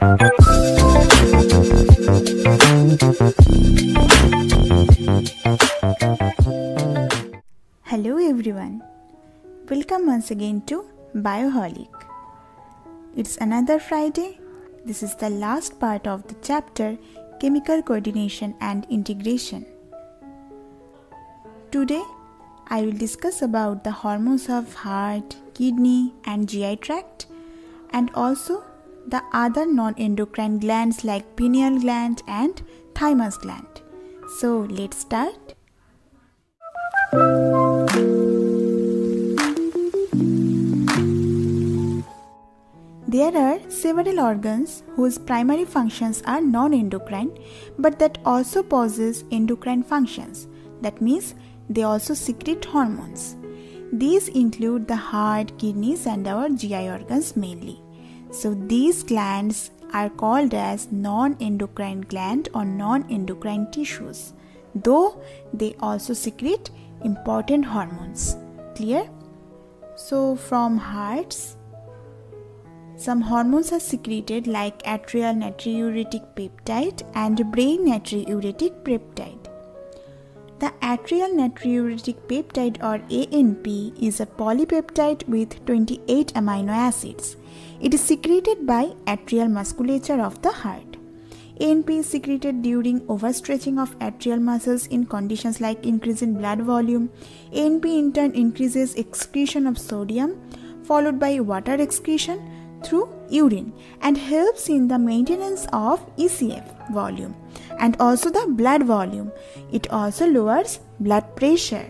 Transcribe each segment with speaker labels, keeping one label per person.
Speaker 1: Hello everyone. Welcome once again to Bioholic. It's another Friday. This is the last part of the chapter Chemical Coordination and Integration. Today I will discuss about the hormones of heart, kidney and GI tract and also the other non-endocrine glands like pineal gland and thymus gland. So let's start. There are several organs whose primary functions are non-endocrine but that also possess endocrine functions. That means they also secrete hormones. These include the heart, kidneys and our GI organs mainly. So these glands are called as non-endocrine gland or non-endocrine tissues though they also secrete important hormones. Clear? So from hearts some hormones are secreted like atrial natriuretic peptide and brain natriuretic peptide. The atrial natriuretic peptide or ANP is a polypeptide with 28 amino acids. It is secreted by atrial musculature of the heart. ANP is secreted during overstretching of atrial muscles in conditions like increase in blood volume. ANP in turn increases excretion of sodium followed by water excretion through urine and helps in the maintenance of ECF volume and also the blood volume. It also lowers blood pressure.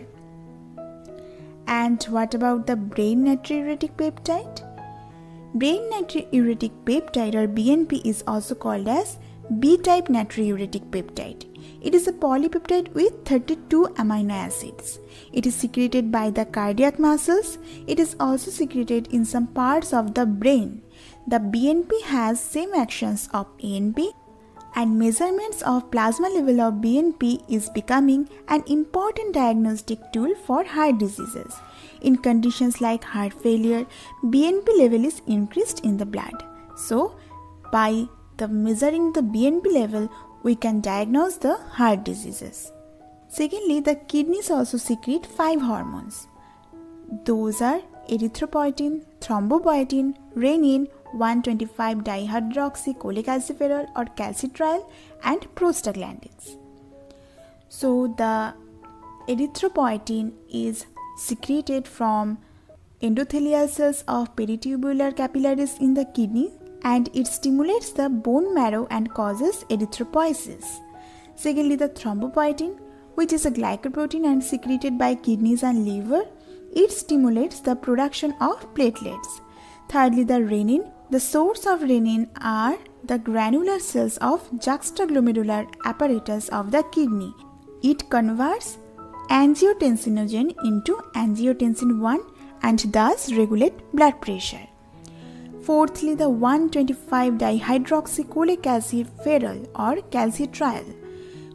Speaker 1: And what about the brain natriuretic peptide? Brain natriuretic peptide or BNP is also called as B-type natriuretic peptide. It is a polypeptide with 32 amino acids. It is secreted by the cardiac muscles. It is also secreted in some parts of the brain. The BNP has same actions of ANP and measurements of plasma level of BNP is becoming an important diagnostic tool for heart diseases. In conditions like heart failure, BNP level is increased in the blood. So, by the measuring the BNP level, we can diagnose the heart diseases. Secondly, the kidneys also secrete five hormones. Those are erythropoietin, thrombopoietin, renin, 125 dihydroxycholecalciferol or calcitriol and prostaglandins. So the erythropoietin is secreted from endothelial cells of peritubular capillaries in the kidney and it stimulates the bone marrow and causes erythropoiesis. Secondly, the thrombopoietin, which is a glycoprotein and secreted by kidneys and liver, it stimulates the production of platelets. Thirdly, the renin. The source of renin are the granular cells of juxtaglomerular apparatus of the kidney. It converts angiotensinogen into angiotensin 1 and thus regulate blood pressure. Fourthly, the 125 dihydroxycholecalciferol or calcitriol.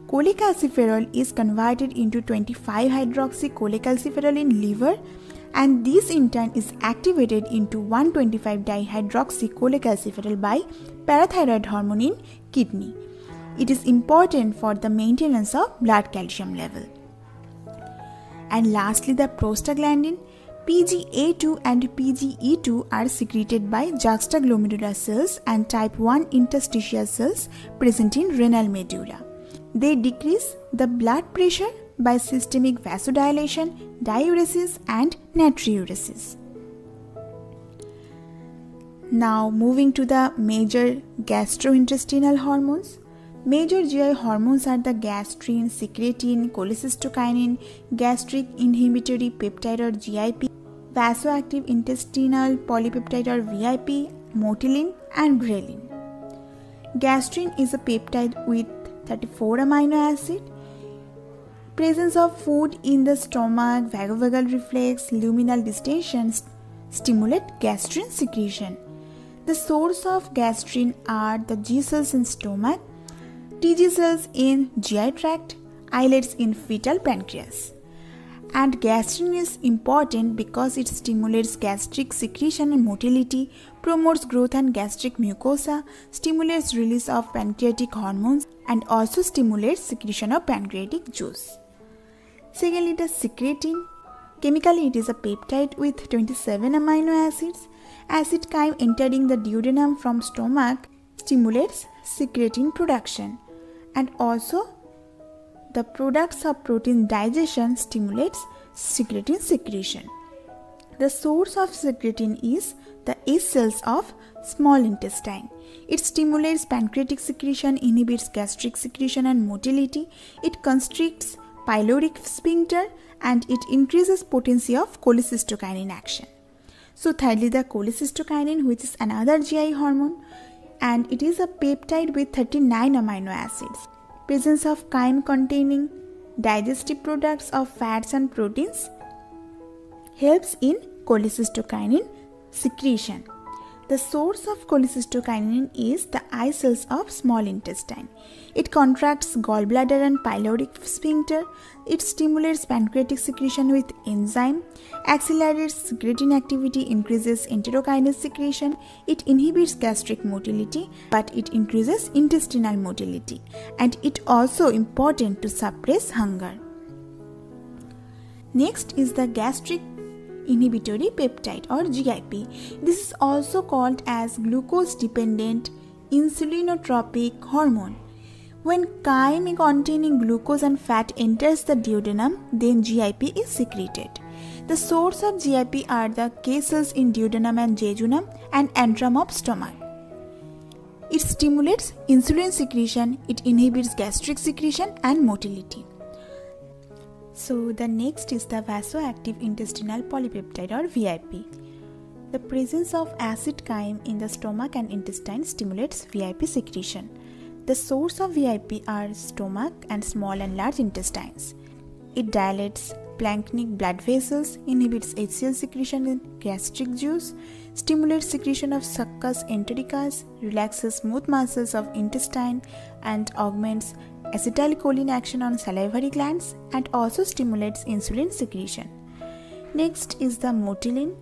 Speaker 1: Cholecalciferol is converted into 25 hydroxycholecalciferol in liver and this in turn is activated into 125 dihydroxycholecalciferol by parathyroid hormone in kidney. It is important for the maintenance of blood calcium level. And lastly, the prostaglandin PGA2 and PGE2 are secreted by juxtaglomerular cells and type 1 interstitial cells present in renal medulla. They decrease the blood pressure by systemic vasodilation, diuresis and natriuresis. Now moving to the major gastrointestinal hormones. Major GI hormones are the gastrin, secretin, cholecystokinin, gastric inhibitory peptide or GIP, vasoactive intestinal polypeptide or VIP, motilin and ghrelin. Gastrin is a peptide with 34 amino acid. Presence of food in the stomach, vagovagal reflex, luminal distension stimulate gastrin secretion. The source of gastrin are the G cells in stomach, TG cells in GI tract, islets in fetal pancreas. And gastrin is important because it stimulates gastric secretion and motility, promotes growth and gastric mucosa, stimulates release of pancreatic hormones, and also stimulates secretion of pancreatic juice. Secondly, the secretin. Chemically, it is a peptide with 27 amino acids. Acid chyme entering the duodenum from stomach stimulates secretin production and also the products of protein digestion stimulates secretin secretion. The source of secretin is the S cells of small intestine. It stimulates pancreatic secretion, inhibits gastric secretion and motility. It constricts pyloric sphincter and it increases potency of cholecystokinin action. So thirdly the cholecystokinin which is another GI hormone and it is a peptide with 39 amino acids presence of chyme containing digestive products of fats and proteins helps in cholecystokinin secretion. The source of cholecystokinin is the I cells of small intestine. It contracts gallbladder and pyloric sphincter. It stimulates pancreatic secretion with enzyme, accelerates secretin activity, increases enterokinase secretion. It inhibits gastric motility, but it increases intestinal motility. And it also important to suppress hunger. Next is the gastric inhibitory peptide or GIP. This is also called as glucose dependent insulinotropic hormone. When chyme containing glucose and fat enters the duodenum, then GIP is secreted. The source of GIP are the cells in duodenum and jejunum and antrum of stomach. It stimulates insulin secretion, it inhibits gastric secretion and motility. So the next is the vasoactive intestinal polypeptide or VIP. The presence of acid chyme in the stomach and intestine stimulates VIP secretion. The source of VIP are stomach and small and large intestines. It dilates splanchnic blood vessels, inhibits HCl secretion in gastric juice, stimulates secretion of succus entericus, relaxes smooth muscles of intestine, and augments acetylcholine action on salivary glands and also stimulates insulin secretion. Next is the motilin.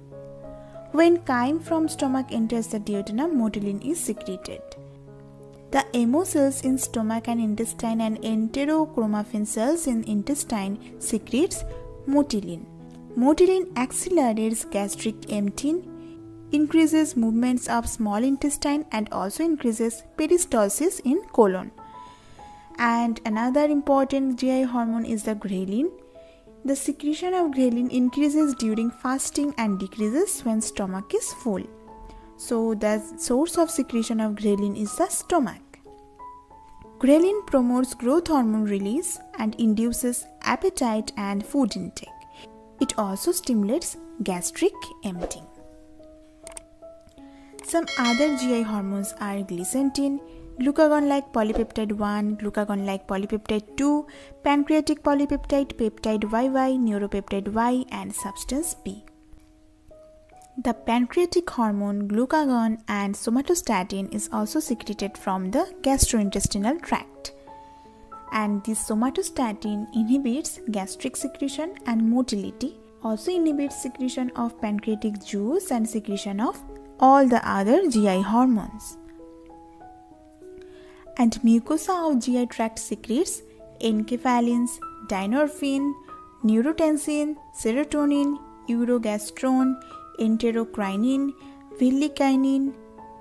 Speaker 1: When chyme from stomach enters the duodenum, motilin is secreted. The emo cells in stomach and intestine and enterochromaffin cells in intestine secretes motilin. Motilin accelerates gastric emptying, increases movements of small intestine and also increases peristalsis in colon and another important GI hormone is the ghrelin. The secretion of ghrelin increases during fasting and decreases when stomach is full. So the source of secretion of ghrelin is the stomach. Ghrelin promotes growth hormone release and induces appetite and food intake. It also stimulates gastric emptying. Some other GI hormones are glicentin, glucagon like polypeptide 1, glucagon like polypeptide 2, pancreatic polypeptide, peptide YY, neuropeptide Y, and substance P. The pancreatic hormone glucagon and somatostatin is also secreted from the gastrointestinal tract. And this somatostatin inhibits gastric secretion and motility, also inhibits secretion of pancreatic juice and secretion of all the other GI hormones and mucosa of GI tract secretes enkephalins, dynorphin, neurotensin, serotonin, urogastrone, enterocrinin, villikinin,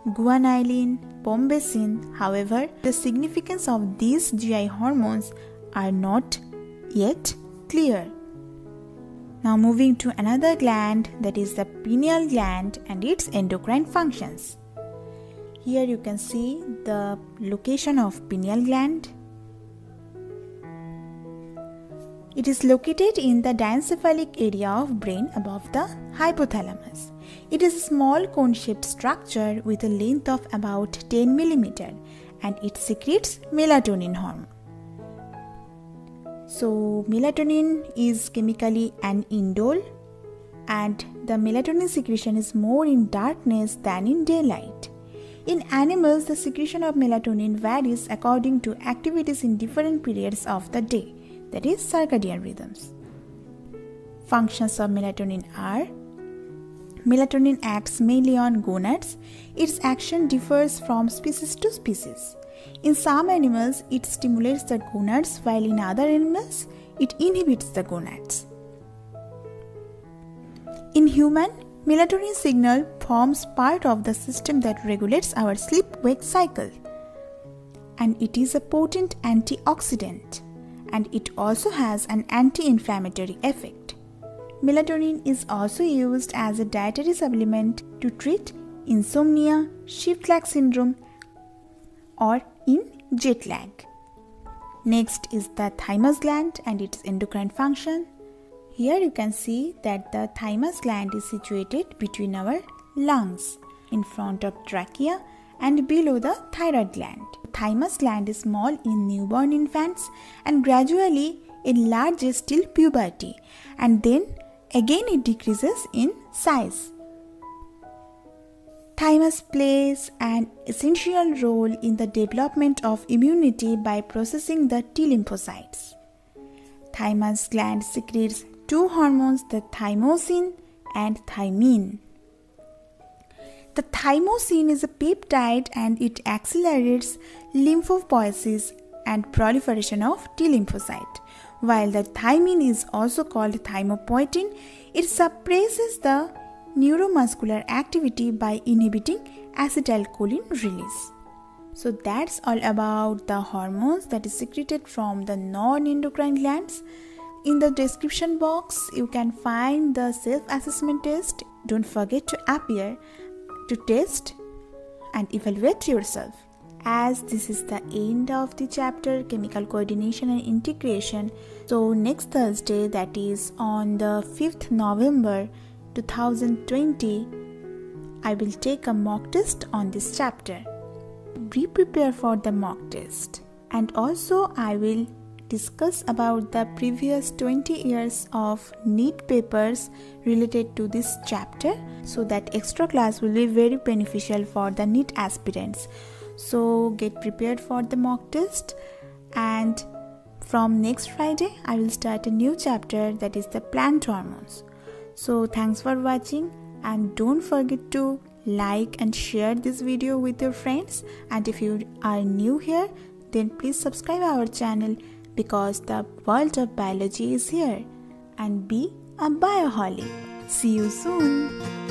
Speaker 1: guanylin, bombesin. However, the significance of these GI hormones are not yet clear. Now moving to another gland that is the pineal gland and its endocrine functions. Here you can see the location of pineal gland. It is located in the diencephalic area of brain above the hypothalamus. It is a small cone-shaped structure with a length of about 10 mm and it secretes melatonin hormone. So melatonin is chemically an indole and the melatonin secretion is more in darkness than in daylight. In animals, the secretion of melatonin varies according to activities in different periods of the day, that is, circadian rhythms. functions of melatonin are Melatonin acts mainly on gonads. Its action differs from species to species. In some animals, it stimulates the gonads, while in other animals, it inhibits the gonads. In human, melatonin signal forms part of the system that regulates our sleep-wake cycle. And it is a potent antioxidant and it also has an anti-inflammatory effect. Melatonin is also used as a dietary supplement to treat insomnia, shift lag syndrome, or in jet lag. Next is the thymus gland and its endocrine function. Here you can see that the thymus gland is situated between our lungs, in front of trachea and below the thyroid gland. Thymus gland is small in newborn infants and gradually enlarges till puberty and then again it decreases in size. Thymus plays an essential role in the development of immunity by processing the T lymphocytes. Thymus gland secretes two hormones, the thymosin and thymin. The thymosin is a peptide and it accelerates lymphopoiesis and proliferation of T lymphocyte. While the thymin is also called thymopoietin, it suppresses the neuromuscular activity by inhibiting acetylcholine release. So that's all about the hormones that is secreted from the non-endocrine glands. In the description box, you can find the self-assessment test. Don't forget to appear to test and evaluate yourself. As this is the end of the chapter chemical coordination and integration, so next Thursday, that is on the 5th November, 2020, I will take a mock test on this chapter. Be prepared for the mock test. And also, I will discuss about the previous 20 years of NEET papers related to this chapter. So that extra class will be very beneficial for the NEET aspirants. So, get prepared for the mock test. And from next Friday, I will start a new chapter that is the plant hormones. So thanks for watching. And don't forget to like and share this video with your friends. And if you are new here then please subscribe our channel because the world of biology is here and be a bioholic. See you soon.